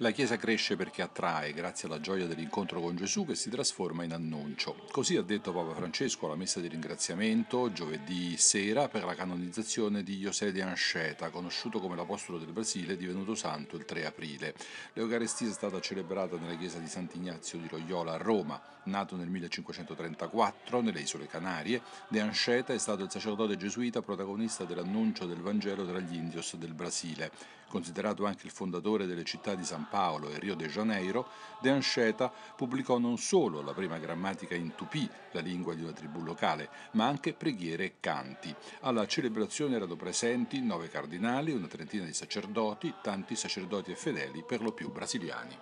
La Chiesa cresce perché attrae, grazie alla gioia dell'incontro con Gesù che si trasforma in annuncio. Così ha detto Papa Francesco alla messa di ringraziamento giovedì sera per la canonizzazione di José de Anchieta, conosciuto come l'Apostolo del Brasile, divenuto santo il 3 aprile. L'Eucaristia è stata celebrata nella chiesa di Sant'Ignazio di Loyola a Roma. Nato nel 1534 nelle Isole Canarie, De Anchieta è stato il sacerdote gesuita protagonista dell'annuncio del Vangelo tra gli indios del Brasile. Considerato anche il fondatore delle città di San Paolo e Rio de Janeiro, De Anchieta pubblicò non solo la prima grammatica in tupì, la lingua di una tribù locale, ma anche preghiere e canti. Alla celebrazione erano presenti nove cardinali, una trentina di sacerdoti, tanti sacerdoti e fedeli, per lo più brasiliani.